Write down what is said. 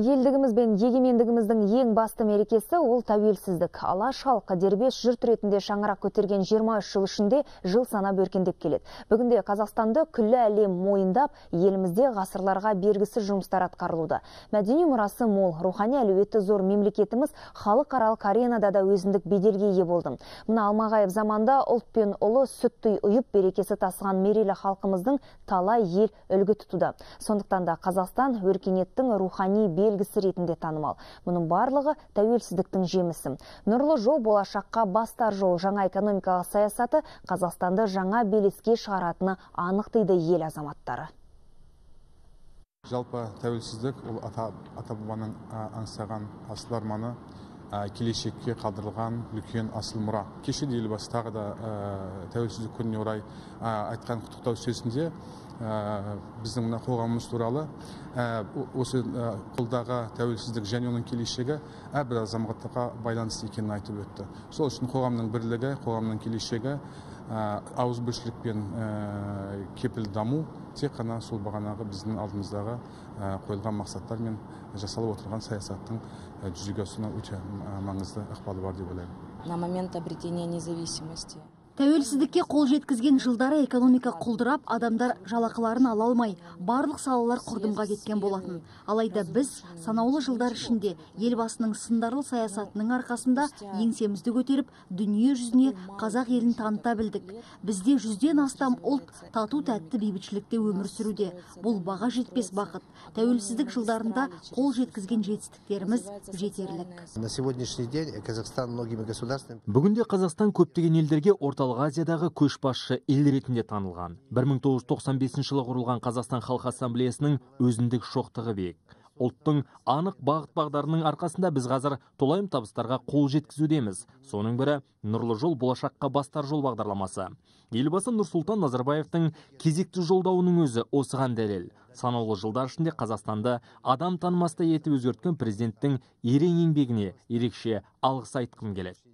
елдігіміз бен егемендігіміздің ең басты мерекесі ол тәуелсіздік. Алаш халқы дербес жұрт ретінде шаңырақ көтерген 23 жыл ішінде жыл санап өркендеп келеді. Бүгінде қазақстанды күллі әлем мойындап елімізде ғасырларға бергісіз жұмыстар атқарылуда. Мәдени мұрасы мол рухани әлеуеті зор мемлекетіміз халықаралық аренада да өзіндік беделге ие болды. Мына алмағайып заманда ұлт пен ұлы сүттей ұйып берекесі тасыған мерейлі халқымыздың талай ел үлгі тұтуда. Сондықтан да қазақстан өркениеттің рухани белгісі ретінде танымал. Мұның барлығы тәуелсіздіктің жемісі. Нұрлы жол болашаққа бастар жол. Жаңа экономикалық саясаты қазақстанды жаңа белеске шығаратыны анық дейді ел азаматтары. Жалпы тәуелсіздік ол ата бабаның аңсаған асыл арманы. Келешекке қалдырылған үлкен асыл мұра. Кеше де елбасы тағы да тәуелсіздік күніне орай айтқан құттықтау сөзінде біздің мына қоғамымыз туралы осы қолдағы тәуелсіздік және оның келешегі әрбір азаматтарға байланысты екенін айтып өтті. Сол үшін қоғамның бірлігі қоғамның келешегі ауызбіршілік пен кепіл даму тек қана сол бағанағы біздің алдымыздағы қойылған мақсаттар мен жасалып отырған саясаттың жүзеге асуына өте маңызды ықпалы бар деп ойлаймын. На момент обретения независимости. Тәуелсіздікке қол жеткізген жылдары экономика құлдырап адамдар жалақыларын ала алмай барлық салалар құрдымға кеткен болатын. Алайда біз санаулы жылдар ішінде елбасының сындарлы саясатының арқасында еңсемізді көтеріп дүние жүзіне қазақ елін таныта білдік. Бізде жүзден астам ұлт тату тәтті бейбітшілікте өмір сүруде. Бұл баға жетпес бақыт. Тәуелсіздік жылдарында қол жеткізген жетістіктеріміз жетерлік. На сегодняшний день казахстан многими государствами бүгінде қазақстан көптеген елдерге орталық азиядағы көшбасшы ел ретінде танылған. 1995 жылы құрылған қазақстан халқы ассамблеясының өзіндік шоқтығы биік. Ұлттың анық бағыт бағдарының арқасында біз қазір толайым табыстарға қол жеткізудеміз. Соның бірі нұрлы жол болашаққа бастар жол бағдарламасы. Елбасы нұрсұлтан назарбаевтың кезекті жолдауының өзі осыған дәлел. Санаулы жылдар ішінде қазақстанды адам танымастай етіп өзгерткен президенттің ерен еңбегіне ерекше алғыс айтқым келеді.